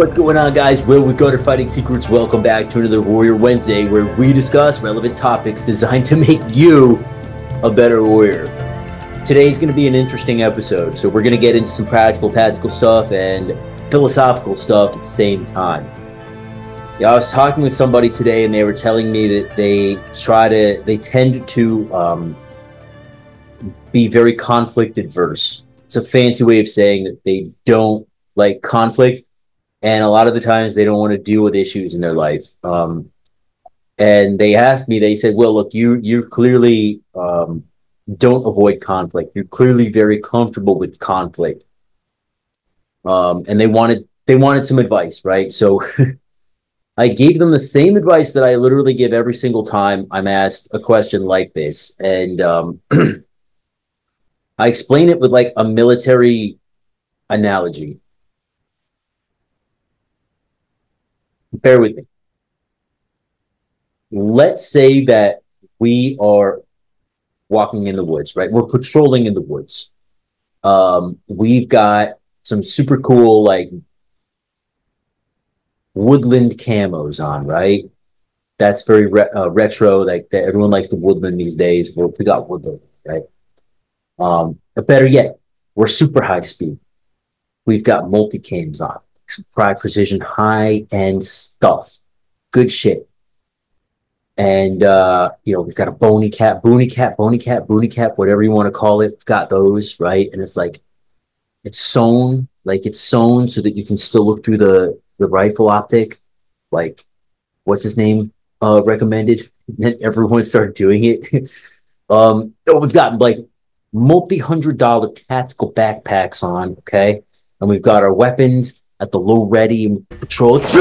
What's going on, guys? Will with Gutter Fighting Secrets. Welcome back to another Warrior Wednesday where we discuss relevant topics designed to make you a better warrior. Today's going to be an interesting episode, so we're going to get into some practical, tactical stuff and philosophical stuff at the same time. Yeah, I was talking with somebody today, and they were telling me that they try to, they tend to um, be very conflict adverse. It's a fancy way of saying that they don't like conflict and a lot of the times they don't want to deal with issues in their life. Um, and they asked me, they said, "Well, look, you you clearly um, don't avoid conflict. You're clearly very comfortable with conflict." Um, and they wanted they wanted some advice, right? So I gave them the same advice that I literally give every single time I'm asked a question like this, and um, I explain it with like a military analogy. Bear with me. Let's say that we are walking in the woods, right? We're patrolling in the woods. Um, we've got some super cool, like, woodland camos on, right? That's very re- uh, retro. Like that, everyone likes the woodland these days. We're, we got woodland, right? Um, but better yet, we're super high speed. We've got MultiCams on high precision, high end stuff. Good shit. And uh, you know, we've got a bony cap, bony cap, bony cap, bony cap, whatever you want to call it. We've got those, right? And it's like it's sewn, like it's sewn so that you can still look through the the rifle optic. Like, what's his name? Uh recommended. And then everyone started doing it. um, oh, we've got like multi-hundred dollar tactical backpacks on, okay? And we've got our weapons at the low ready patrol. It's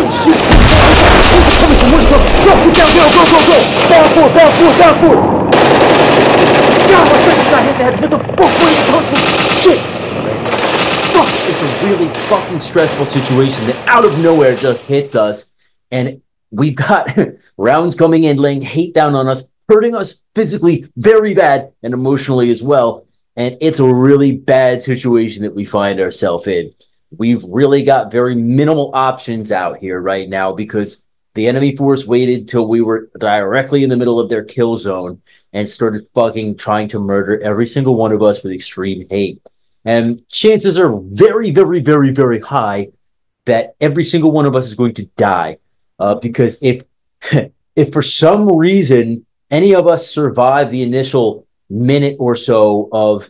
a really fucking stressful situation that out of nowhere just hits us, and we've got rounds coming in, laying hate down on us, hurting us physically very bad and emotionally as well. And it's a really bad situation that we find ourselves in. We've really got very minimal options out here right now because the enemy force waited till we were directly in the middle of their kill zone and started fucking trying to murder every single one of us with extreme hate. And chances are very, very, very, very high that every single one of us is going to die. Uh, because if if for some reason any of us survive the initial minute or so of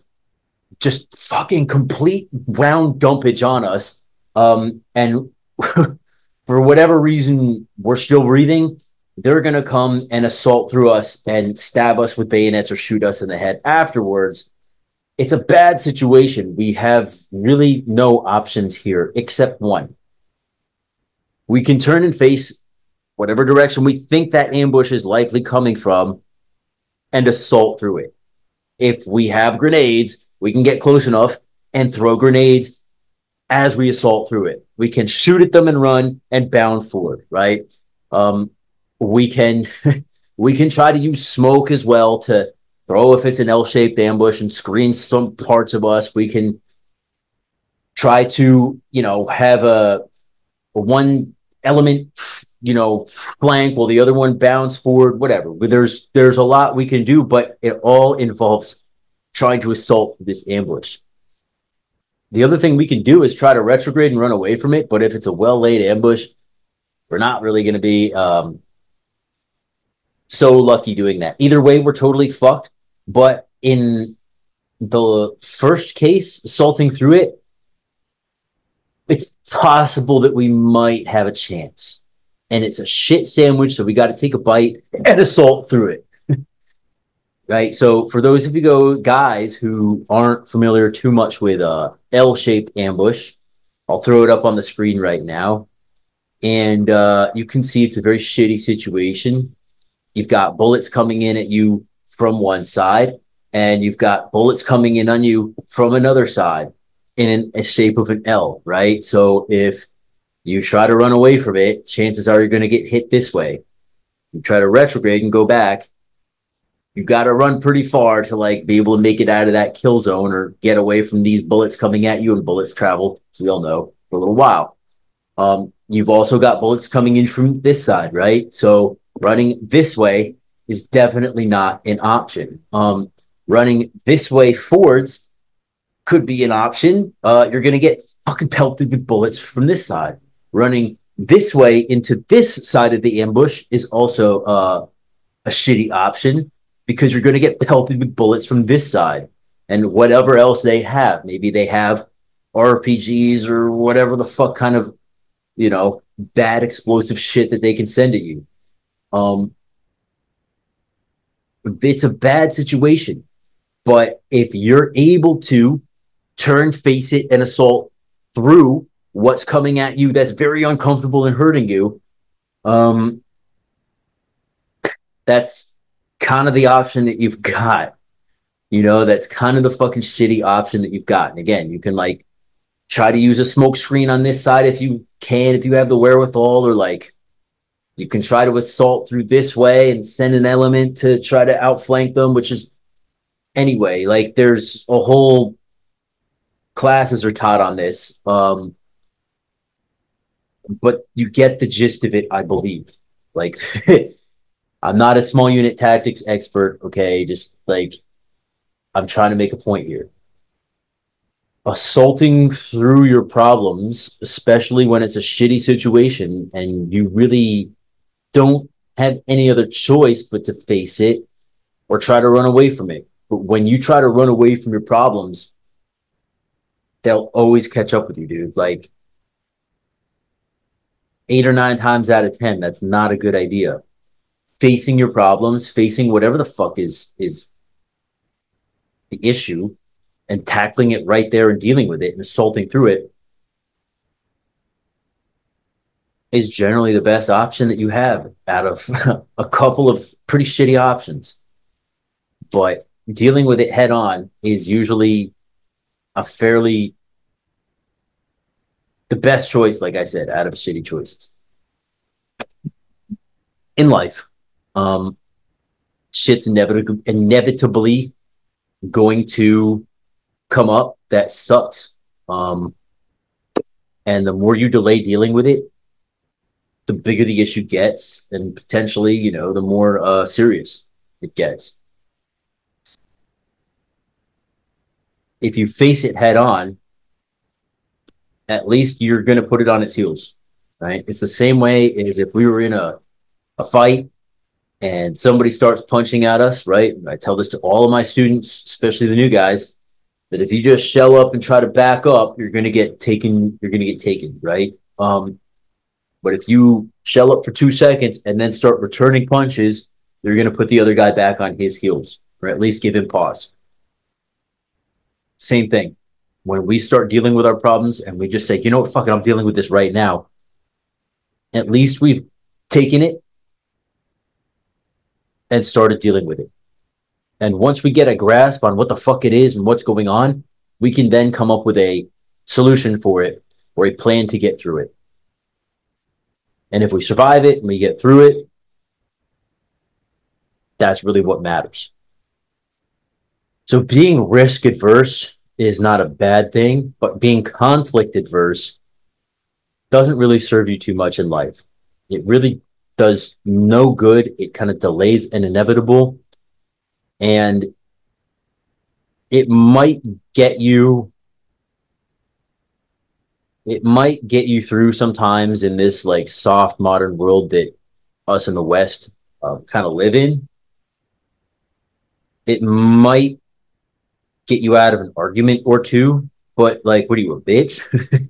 just fucking complete round dumpage on us. Um, and for whatever reason, we're still breathing. They're going to come and assault through us and stab us with bayonets or shoot us in the head afterwards. It's a bad situation. We have really no options here except one. We can turn and face whatever direction we think that ambush is likely coming from and assault through it. If we have grenades, we can get close enough and throw grenades as we assault through it. We can shoot at them and run and bound forward, right? Um, we can we can try to use smoke as well to throw if it's an L-shaped ambush and screen some parts of us. We can try to, you know, have a, a one element, you know, flank while the other one bounce forward, whatever. There's there's a lot we can do, but it all involves trying to assault this ambush. The other thing we can do is try to retrograde and run away from it. But if it's a well laid ambush, we're not really going to be um, so lucky doing that. Either way, we're totally fucked. But in the first case, assaulting through it, it's possible that we might have a chance. And it's a shit sandwich, so we got to take a bite and assault through it right? So for those of you go guys who aren't familiar too much with uh, L-shaped ambush, I'll throw it up on the screen right now, and uh, you can see it's a very shitty situation. You've got bullets coming in at you from one side, and you've got bullets coming in on you from another side in a shape of an L, right? So if you try to run away from it, chances are you're going to get hit this way. You try to retrograde and go back, you got to run pretty far to like be able to make it out of that kill zone or get away from these bullets coming at you and bullets travel as we all know for a little while um, you've also got bullets coming in from this side, right? So running this way is definitely not an option. Um, running this way forwards could be an option. Uh, you're going to get fucking pelted with bullets from this side. Running this way into this side of the ambush is also uh, a shitty option because you're going to get pelted with bullets from this side and whatever else they have. Maybe they have RPGs or whatever the fuck kind of, you know, bad explosive shit that they can send at you. Um, it's a bad situation. But if you're able to turn, face it, and assault through what's coming at you that's very uncomfortable and hurting you, um, that's kind of the option that you've got. You know, that's kind of the fucking shitty option that you've got. And again, you can like try to use a smoke screen on this side if you can, if you have the wherewithal, or like you can try to assault through this way and send an element to try to outflank them, which is anyway, like there's a whole classes are taught on this. Um, but you get the gist of it, I believe. Like I'm not a small unit tactics expert, okay? Just like I'm trying to make a point here. Assaulting through your problems, especially when it's a shitty situation and you really don't have any other choice but to face it or try to run away from it. But when you try to run away from your problems, they'll always catch up with you, dude. Like eight or nine times out of 10, that's not a good idea. Facing your problems, facing whatever the fuck is, is the issue and tackling it right there and dealing with it and assaulting through it is generally the best option that you have out of a couple of pretty shitty options. But dealing with it head on is usually a fairly the best choice, like I said, out of shitty choices in life. Um, shit's inevitably inevitably going to come up that sucks. Um, and the more you delay dealing with it, the bigger the issue gets, and potentially, you know, the more uh, serious it gets. if you face it head on, at least you're going to put it on its heels, right? It's the same way as if we were in a, a fight and somebody starts punching at us, right? I tell this to all of my students, especially the new guys, that if you just shell up and try to back up, you're going to get taken. You're going to get taken, right? Um, but if you shell up for two seconds and then start returning punches, you're going to put the other guy back on his heels, or at least give him pause. Same thing. When we start dealing with our problems and we just say, you know what, fuck it, I'm dealing with this right now. At least we've taken it and started dealing with it. And once we get a grasp on what the fuck it is and what's going on, we can then come up with a solution for it or a plan to get through it. And if we survive it and we get through it, that's really what matters. So being risk adverse is not a bad thing, but being conflict adverse doesn't really serve you too much in life. It really does no good. It kind of delays an inevitable and it might get you it might get you through sometimes in this like soft modern world that us in the west uh, kind of live in it might get you out of an argument or two. But like, what are you, a bitch?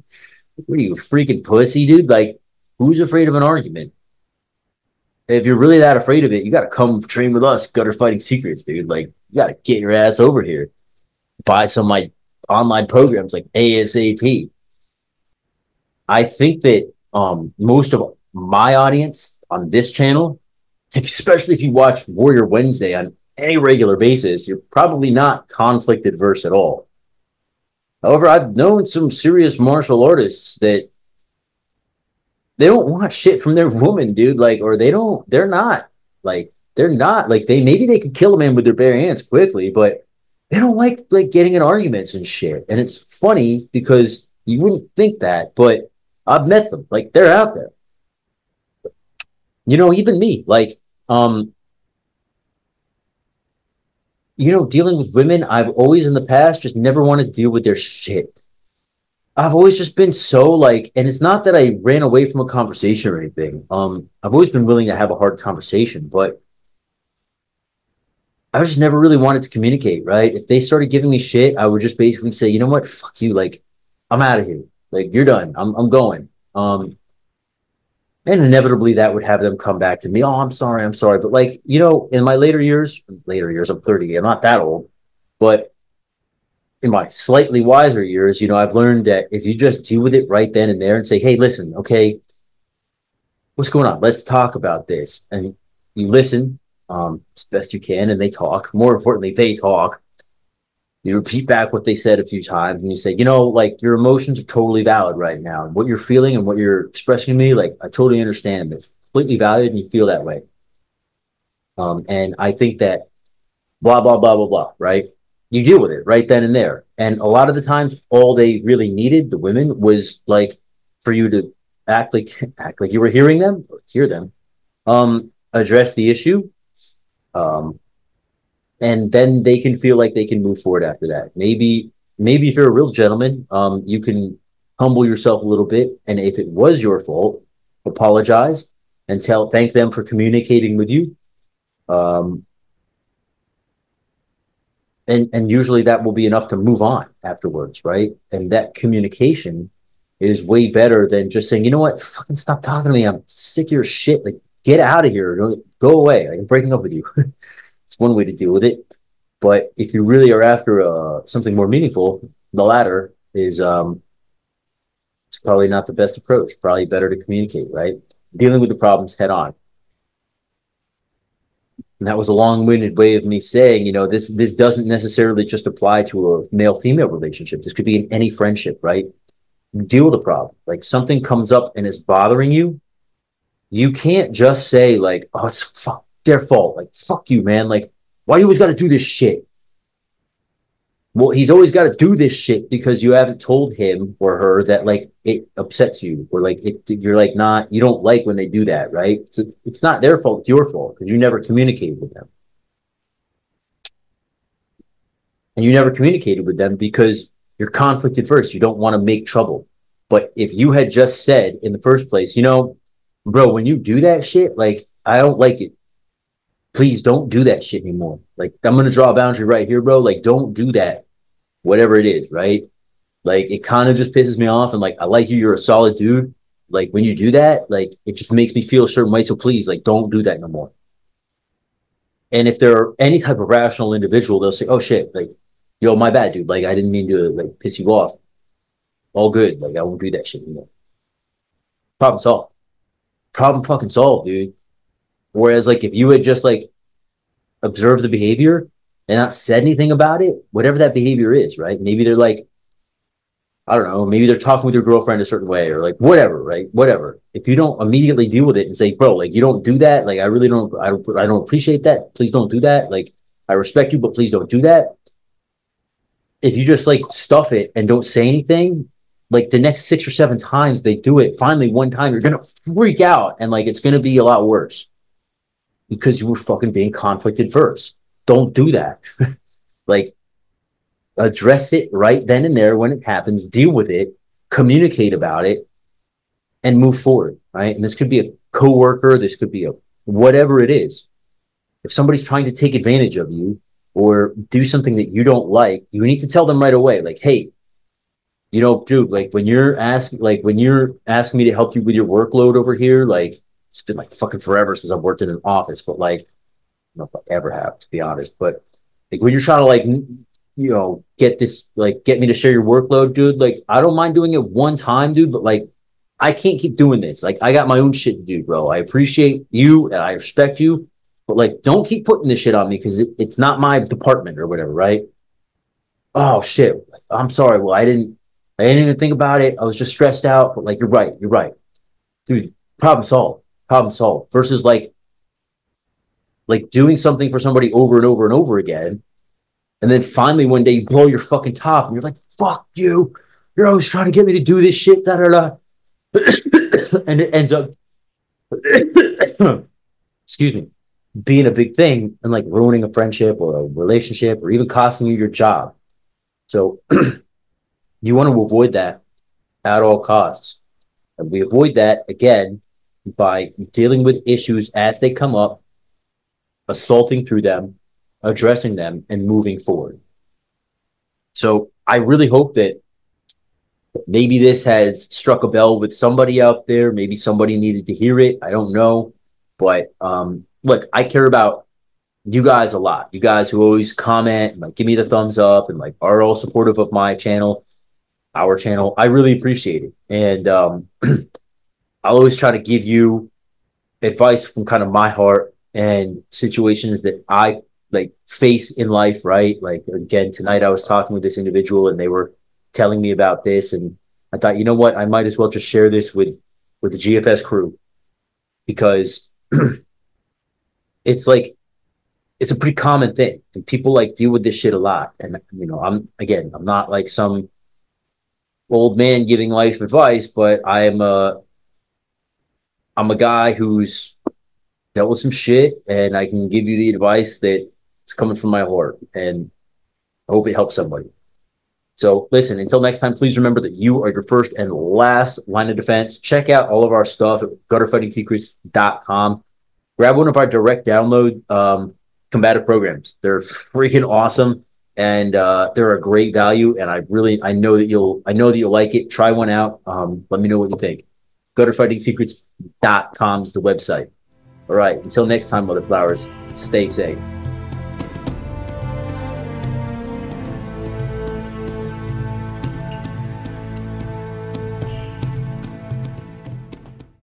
what are you, a freaking pussy, dude? Like, who's afraid of an argument? If you're really that afraid of it, you got to come train with us, Gutter Fighting Secrets, dude. Like, you got to get your ass over here. Buy some of my online programs like ASAP. I think that um, most of my audience on this channel, especially if you watch Warrior Wednesday on any regular basis, you're probably not conflict adverse at all. However, I've known some serious martial artists that they don't want shit from their woman, dude. Like, or they don't, they're not like, they're not like they maybe they could kill a man with their bare hands quickly, but they don't like like getting in arguments and shit. And it's funny because you wouldn't think that, but I've met them. Like they're out there. You know, even me, like, um, you know, dealing with women, I've always in the past just never wanted to deal with their shit. I've always just been so like, and it's not that I ran away from a conversation or anything. Um, I've always been willing to have a hard conversation, but I just never really wanted to communicate, right? If they started giving me shit, I would just basically say, you know what, fuck you, like, I'm out of here. Like, you're done. I'm I'm going. Um, and inevitably that would have them come back to me. Oh, I'm sorry, I'm sorry. But like, you know, in my later years, later years, I'm 30, I'm not that old, but in my slightly wiser years, you know, I've learned that if you just deal with it right then and there and say, hey, listen, okay, what's going on? Let's talk about this. And you listen um, as best you can and they talk. More importantly, they talk. You repeat back what they said a few times and you say, you know, like your emotions are totally valid right now. What you're feeling and what you're expressing to me, like I totally understand this. Completely valid and you feel that way. Um, and I think that blah, blah, blah, blah, blah, right? You deal with it right then and there. And a lot of the times, all they really needed, the women, was like for you to act like act like you were hearing them, or hear them, um, address the issue, um, and then they can feel like they can move forward after that. Maybe maybe if you're a real gentleman, um, you can humble yourself a little bit, and if it was your fault, apologize and tell thank them for communicating with you. Um, and and usually that will be enough to move on afterwards, right? And that communication is way better than just saying, you know what, fucking stop talking to me. I'm sick of your shit. Like, get out of here. Go away. Like, I'm breaking up with you. it's one way to deal with it. But if you really are after uh, something more meaningful, the latter is um, it's probably not the best approach. Probably better to communicate, right? Dealing with the problems head on. And that was a long-winded way of me saying, you know, this this doesn't necessarily just apply to a male-female relationship. This could be in any friendship, right? Deal with the problem. Like something comes up and is bothering you, you can't just say like, "Oh, it's fuck their fault." Like, "Fuck you, man." Like, why you always got to do this shit? Well, he's always got to do this shit because you haven't told him or her that like it upsets you or like it you're like not you don't like when they do that, right? So it's not their fault, it's your fault because you never communicated with them. And you never communicated with them because you're conflict adverse. You don't want to make trouble. But if you had just said in the first place, you know, bro, when you do that shit, like I don't like it please don't do that shit anymore. Like, I'm going to draw a boundary right here, bro. Like, don't do that, whatever it is, right? Like, it kind of just pisses me off. And like, I like you, you're a solid dude. Like, when you do that, like, it just makes me feel a certain way. So please, like, don't do that no more. And if they're any type of rational individual, they'll say, oh shit, like, yo, my bad, dude. Like, I didn't mean to like piss you off. All good. Like, I won't do that shit anymore. Problem solved. Problem fucking solved, dude. Whereas, like, if you had just like observed the behavior and not said anything about it, whatever that behavior is, right? Maybe they're like, I don't know, maybe they're talking with your girlfriend a certain way or like whatever, right? Whatever. If you don't immediately deal with it and say, bro, like you don't do that, like I really don't, I don't, I don't appreciate that. Please don't do that. Like I respect you, but please don't do that. If you just like stuff it and don't say anything, like the next six or seven times they do it, finally one time you're gonna freak out and like it's gonna be a lot worse because you were fucking being conflict adverse. Don't do that. like, address it right then and there when it happens, deal with it, communicate about it, and move forward. Right. And this could be a coworker, this could be a whatever it is. If somebody's trying to take advantage of you or do something that you don't like, you need to tell them right away, like, hey, you know, dude, like when you're asking, like when you're asking me to help you with your workload over here, like it's been like fucking forever since I've worked in an office, but like, I don't know if I ever have, to be honest. But like when you're trying to like, you know, get this, like, get me to share your workload, dude. Like, I don't mind doing it one time, dude, but like, I can't keep doing this. Like, I got my own shit to do, bro. I appreciate you and I respect you, but like, don't keep putting this shit on me because it, it's not my department or whatever, right? Oh shit. I'm sorry. Well, I didn't, I didn't even think about it. I was just stressed out. But like, you're right. You're right, dude. Problem solved problem solved versus like like doing something for somebody over and over and over again and then finally one day you blow your fucking top and you're like fuck you. You're always trying to get me to do this shit da da da. And it ends up excuse me being a big thing and like ruining a friendship or a relationship or even costing you your job. So you want to avoid that at all costs. And we avoid that again by dealing with issues as they come up assaulting through them addressing them and moving forward so i really hope that maybe this has struck a bell with somebody out there. Maybe somebody needed to hear it. I don't know. But um, look, I care about you guys a lot. You guys who always comment and like give me the thumbs up and like are all supportive of my channel, our channel. I really appreciate it. And um, I'll always try to give you advice from kind of my heart and situations that I like face in life, right? Like again, tonight I was talking with this individual and they were telling me about this, and I thought, you know what, I might as well just share this with with the GFS crew because it's like it's a pretty common thing, and people like deal with this shit a lot. And you know, I'm again, I'm not like some old man giving life advice, but I am a I'm a guy who's dealt with some shit, and I can give you the advice that is coming from my heart, and I hope it helps somebody. So listen, until next time, please remember that you are your first and last line of defense. Check out all of our stuff at gutterfightingsecrets.com. Grab one of our direct download um, combative programs. They're freaking awesome and uh, they're a great value. And I really, I know that you'll, I know that you'll like it. Try one out. Um, let me know what you think. Gutterfightingsecrets.com is the website. All right. Until next time, mother flowers, stay safe.